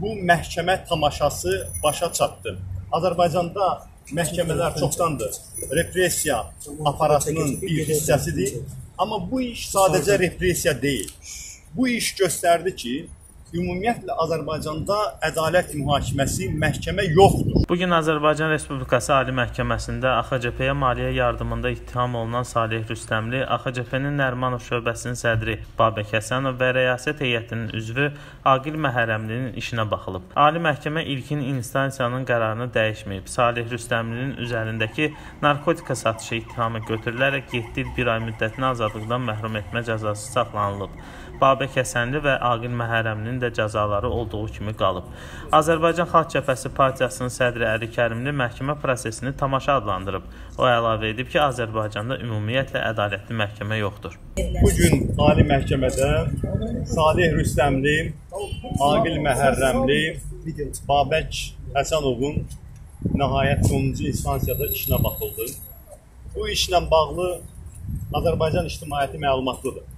bu məhkəmə tamaşası başa çatdı. Azərbaycanda məhkəmələr çoxdandır repressiya aparatının bir hissəsidir. Amma bu iş sadəcə repressiya deyil. Bu iş göstərdi ki, ümumiyyətlə Azərbaycanda ədalət mühakiməsi məhkəmə yoxdur. Bu gün Azərbaycan Respublikası Ali Məhkəməsində AXCP-yə maliyyə yardımında ittiham olunan Salih Rüstəmli, AXCP-nin Nərimanov şöbəsinin sədri Babək Həsənov və rəyasət heyətinin üzvü Aqil Məhərrəmlinin işinə baxılıb. Ali Məhkəmə ilkin instansiyanın qərarını dəyişməyib. Salih Rüstəmlinin üzərindəki narkotika satışı ittihamı götürülərək 7 il 1 ay müddətinə azadlıqdan məhrum etmə cəzası saxlanılıb. Babək Həsənli və Aqil Məhərrəmlinin də cəzaları olduğu kimi qalıb. Azərbaycan Xalq Cəbhəsi Partiyasının sədri Əli Kərimli məhkəmə prosesini tamaşa adlandırıb. O əlavə edib ki, Azərbaycanda ümumiyyətlə ədalətli məhkəmə yoxdur. Bu gün Ali Məhkəmədə Salih Rüstəmli, Aqil Məhərrəmli, Babək Həsənovun nəhayət sonuncu instansiyada işinə baxıldı. Bu işlə bağlı Azərbaycan ictimaiyyəti məlumatlıdır.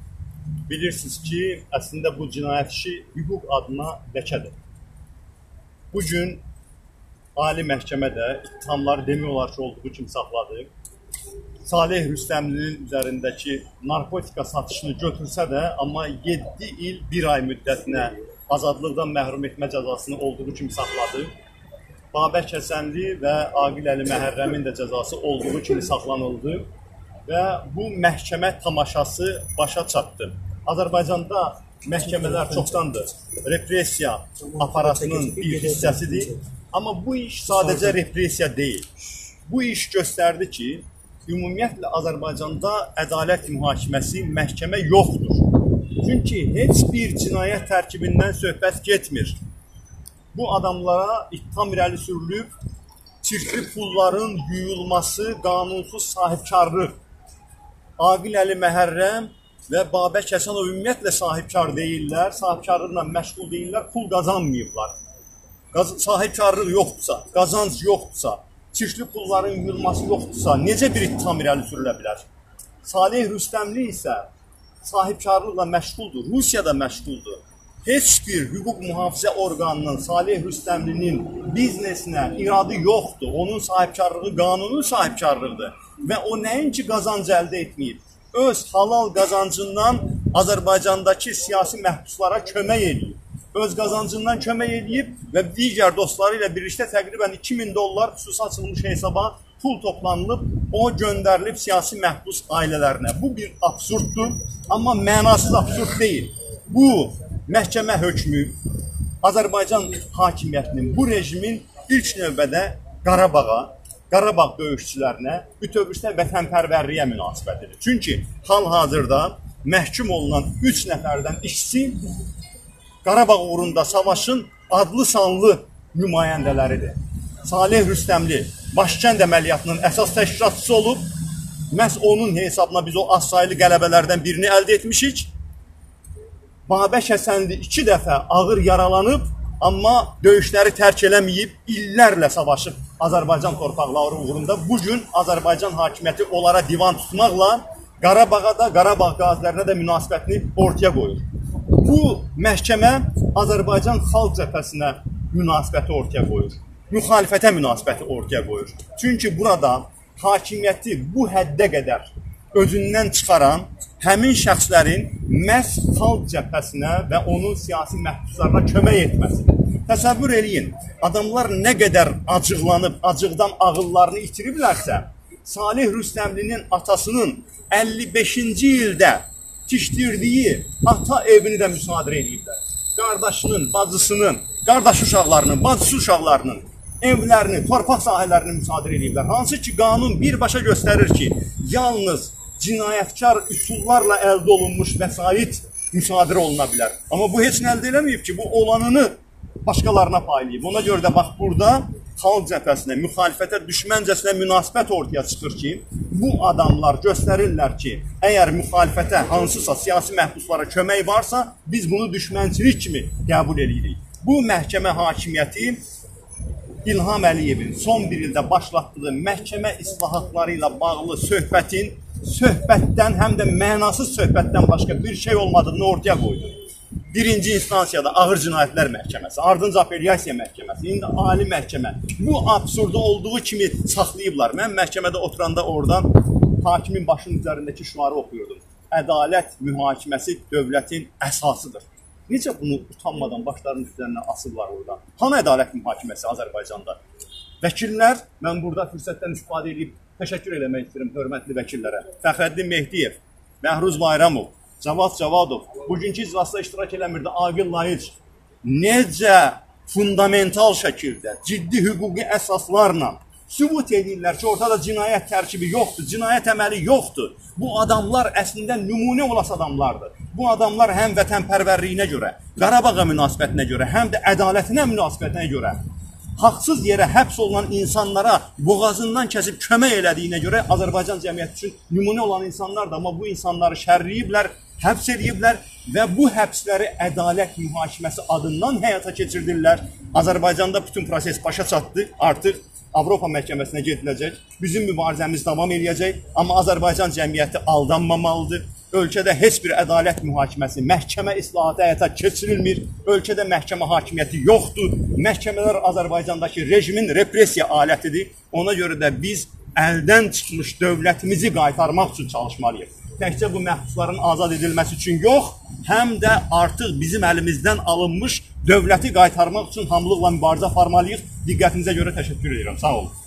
Bilirsiniz ki, əslində bu cinayət işi hüquq adına ləkədir. Bu gün Ali Məhkəmə də ittihamları demək olar ki, olduğu kimi saxladı. Salih Rüstəmlinin üzərindəki narkotika satışını götürsə də, amma 7 il 1 ay müddətinə azadlıqdan məhrum etmə cəzasını olduğu kimi saxladı. Babək Həsənli və Aqil Əli Məhərrəmin də cəzası olduğu kimi saxlanıldı və bu məhkəmə tamaşası başa çatdı. Azərbaycanda məhkəmələr çoxdandır repressiya aparatının bir hissəsidir. Amma bu iş sadəcə repressiya deyil. Bu iş göstərdi ki, ümumiyyətlə Azərbaycanda ədalət mühakiməsi məhkəmə yoxdur. Çünki heç bir cinayət tərkibindən söhbət getmir. Bu adamlara ittiham irəli sürülüb, çirkli pulların yuyulması, qanunsuz sahibkarlıq. Aqil Əli Məhərrəm və Babək Həsənov ümumiyyətlə sahibkar deyillər, sahibkarlıqla məşğul deyillər, pul qazanmayıblar. Qaz sahibkarlıq yoxdursa, qazanc yoxdursa, çirkli pulların yuyulması yoxdursa, necə bir ittiham irəli sürülə bilər? Salih Rüstəmli isə sahibkarlıqla məşğuldur, Rusiyada məşğuldur. Heç bir hüquq mühafizə orqanının Salih Rüstəmlinin biznesinə iradı yoxdur. Onun sahibkarlığı qanuni sahibkarlıqdır və o nəinki qazanc əldə etməyib, öz halal qazancından Azərbaycandakı siyasi məhbuslara kömək eləyib. Öz qazancından kömək eləyib və digər dostları ilə birlikdə təqribən 2000 dollar xüsusi açılmış hesaba pul toplanılıb, o göndərilib siyasi məhbus ailələrinə. Bu bir absurddur, amma mənasız absurd deyil. Bu məhkəmə hökmü Azərbaycan hakimiyyətinin bu rejimin ilk növbədə Qarabağa, Qarabağ döyüşçülərinə, bütövlükdə vətənpərvərliyə münasibətidir. Çünki hal-hazırda məhkum olunan 3 nəfərdən ikisi Qarabağ uğrunda savaşın adlı sanlı nümayəndələridir. Salih Rüstəmli Başkənd əməliyyatının əsas təşkilatçısı olub. Məhz onun hesabına biz o az saylı qələbələrdən birini əldə etmişik. Babək Həsənli 2 dəfə ağır yaralanıb, amma döyüşləri tərk eləməyib, illərlə savaşıb Azərbaycan torpaqları uğrunda. Bu gün Azərbaycan hakimiyyəti onlara divan tutmaqla Qarabağa da, Qarabağ qazilərinə də münasibətini ortaya qoyur. Bu məhkəmə Azərbaycan xalq cəbhəsinə münasibəti ortaya qoyur. Müxalifətə münasibəti ortaya qoyur. Çünki burada hakimiyyəti bu həddə qədər özündən çıxaran həmin şəxslərin məhz xalq cəbhəsinə və onun siyasi məhbuslarına kömək etməsidir. Təsəvvür eləyin, adamlar nə qədər acıqlanıb, acıqdan ağıllarını itiriblərsə, Salih Rüstəmlinin atasının 55-ci ildə tikdirdiyi ata evini də müsadirə ediblər. Qardaşının, bacısının, qardaş uşaqlarının, bacısı uşaqlarının evlərini, torpaq sahələrini müsadirə ediblər. Hansı ki, qanun birbaşa göstərir ki, yalnız cinayətkar üsullarla əldə olunmuş vəsait müsadirə oluna bilər. Amma bu heç nə əldə eləməyib ki, bu olanını başqalarına paylayıb. Ona görə də bax burada xalq cəbhəsinə, müxalifətə düşməncəsinə münasibət ortaya çıxır ki, bu adamlar göstərirlər ki, əgər müxalifətə hansısa siyasi məhbuslara kömək varsa, biz bunu düşmənçilik kimi qəbul edirik. Bu məhkəmə hakimiyyəti İlham Əliyevin son bir ildə başlatdığı məhkəmə islahatları ilə bağlı söhbətin söhbətdən həm də mənasız söhbətdən başqa bir şey olmadığını ortaya qoydu. Birinci instansiyada ağır cinayətlər məhkəməsi, ardınca apellyasiya məhkəməsi, indi ali məhkəmə. Bu absurda olduğu kimi saxlayıblar. Mən məhkəmədə oturanda oradan hakimin başının üzərindəki şüarı oxuyurdum. Ədalət mühakiməsi dövlətin əsasıdır. Necə bunu utanmadan başlarının üzərinə asırlar orada? Hanı ədalət mühakiməsi Azərbaycanda? Vəkillər, mən burada fürsətdən istifadə edib təşəkkür eləmək istəyirəm hörmətli vəkillərə. Fəxrəddin Mehdiyev, Məhruz Bayramov, Cavad Cavadov bugünkü iclasda iştirak eləmirdi. Aqil Layic necə fundamental şəkildə ciddi hüquqi əsaslarla sübut edirlər ki, ortada cinayət tərkibi yoxdur, cinayət əməli yoxdur. Bu adamlar əslində nümunə olası adamlardır. Bu adamlar həm vətənpərvərliyinə görə, Qarabağa münasibətinə görə, həm də ədalətinə münasibətinə görə haqsız yerə həbs olunan insanlara boğazından kəsib kömək elədiyinə görə Azərbaycan cəmiyyəti üçün nümunə olan insanlardır, amma bu insanları şərləyiblər, həbs ediblər və bu həbsləri ədalət mühakiməsi adından həyata keçirdirlər. Azərbaycanda bütün proses başa çatdı. Artıq Avropa məhkəməsinə gediləcək. Bizim mübarizəmiz davam eləyəcək, amma Azərbaycan cəmiyyəti aldanmamalıdır. Ölkədə heç bir ədalət mühakiməsi, məhkəmə islahatı həyata keçirilmir. Ölkədə məhkəmə hakimiyyəti yoxdur. Məhkəmələr Azərbaycandakı rejimin repressiya alətidir. Ona görə də biz əldən çıxmış dövlətimizi qaytarmaq üçün çalışmalıyıq. Təkcə bu məhbusların azad edilməsi üçün yox, həm də artıq bizim əlimizdən alınmış dövləti qaytarmaq üçün hamılıqla mübarizə aparmalıyıq. Diqqətinizə görə təşəkkür edirəm. Sağ olun.